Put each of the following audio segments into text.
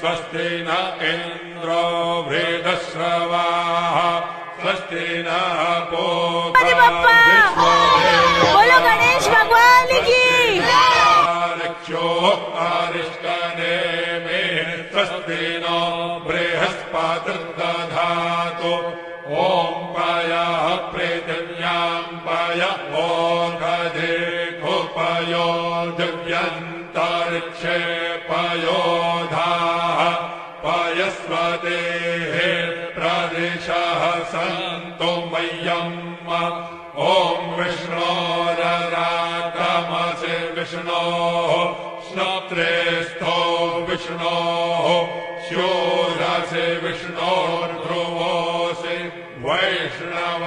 स्वस्ति न इन्द्रो वृदस्रवाः स्वस्ति न बोलो गणेश भगवान की रक्षो अरिष्टने मे स्वस्ति नो बृहस्पतिर्दधातु विष्णो विष्णोः राणो विष्णोः स्थौ विष्णोर्ध्रुवोऽसि वैष्णव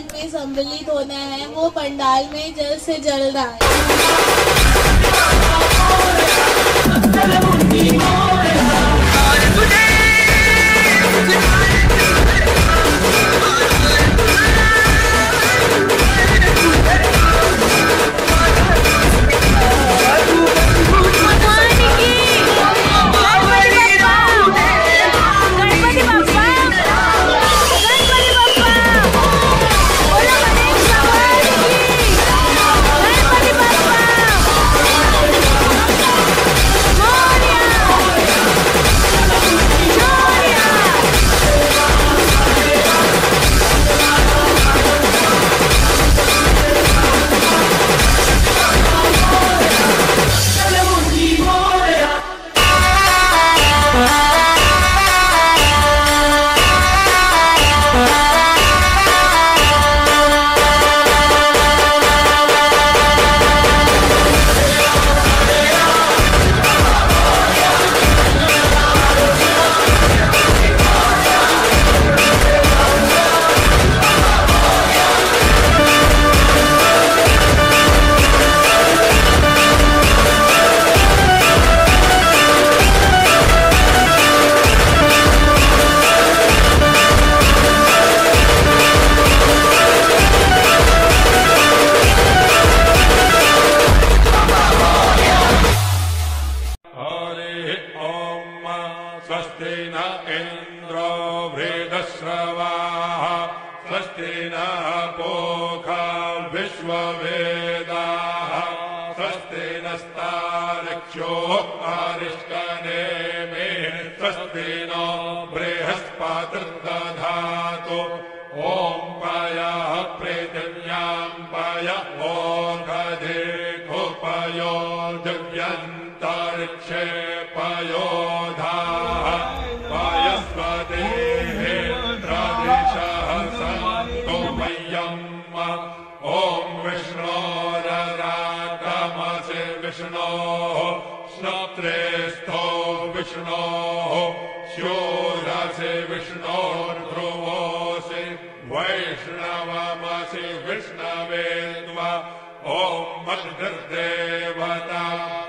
हवन में सम्मिलित होना है वो पंडाल में जल्द से जल्द आए स्वस्तेन भो घा विश्वभेदाः स्वस्तेनस्तारक्षो मे। स्वस्तेन बृहस्पादृत्त धातु ॐ पयः पृथिव्याम् पय पायो दिव्यन्तरिक्षे पयो विष्णोः स्यो विष्णोर्ध्रुवोऽसि वैष्णवमसि ध्रुवो श्री विष्णवे ॐ मधता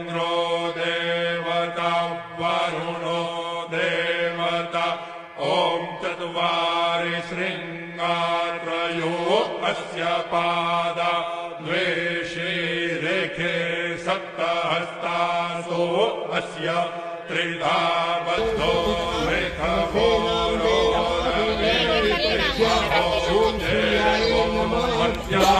बृहस्पतिर्देवतेन्द्रो देवता वरुणो देवता ॐ चत्वारि शृङ्गात्रयो अस्य पादा द्वे श्रीरेखे सप्तहस्तासो अस्य त्रिधा बद्धो मत्यान्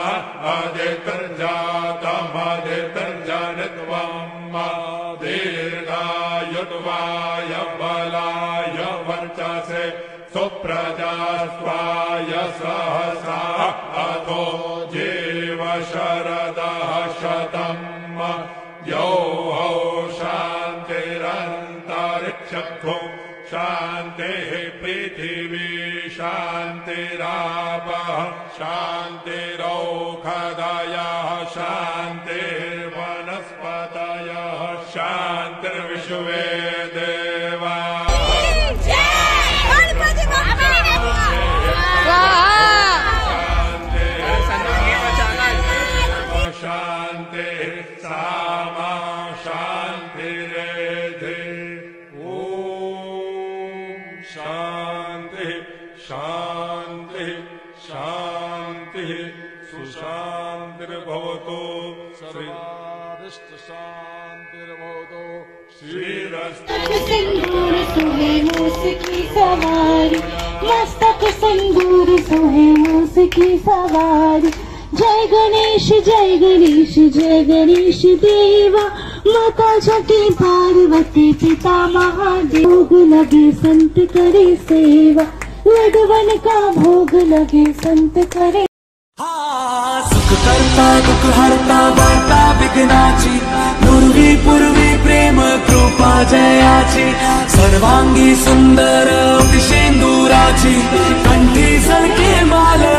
जना अदितिर्जातमदितिर्जनित्वम् दीर्घायुत्वाय बलाय वर्चसे सुप्रजा स्वाय सहसा अधो जीव शरदः शतम् यौ हौ शान्तिरन्तरिक्षत्वं, शान्तिः पृथिवी शान्तिरापः शान्तिरौखदयः शान्तिः सुशान्तिर्भवतु। श्री शांतिर्भवतो श्रीरस्तु। सिंदूर सुहे मूस की सवारी। मस्तक सिंदूर सुहे मूस की सवारी। जय गणेश जय गणेश जय गणेश देवा। माता छठी पार्वती पिता महादेव। लगे संत करे सेवा। लडवन का भोग लगे, संत करे। सुख करता, दुख हरता बढ़ता विघ्नाची। पूर्वी पूर्वी प्रेम, कृपा, जयाची। सर्वांगी सुंदर शेंदुराची कंठी सलके माल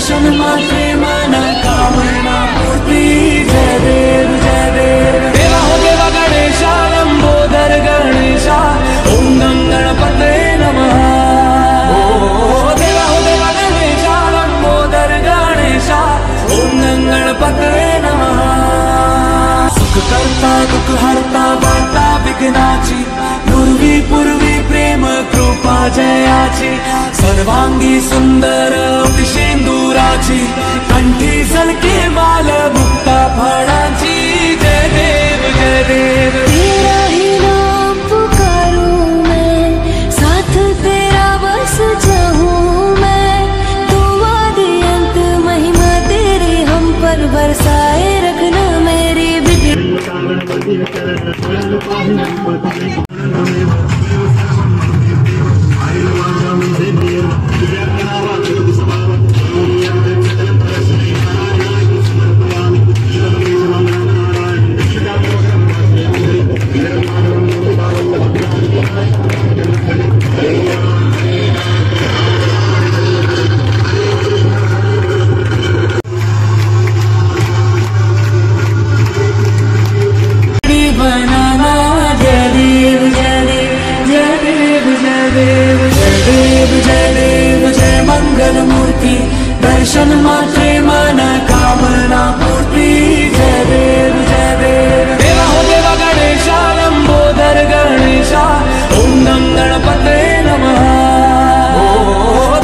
दर्शन मात्रे विघ्नाची पूर्वी पूर्वी प्रेम कृपा जयाची सर्वांगी सुंदर शेंदुराची 抓紧点过 दर्शन मात्रे मन कामना पूर्ति। जय देव जय देव। देवा हो देवा गणेशा लंबोदर गणेशा। ओम नम गणपते नमः।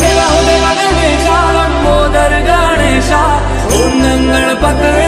देवा हो देवा गणेशा लंबोदर गणेश। ओम नम गणपते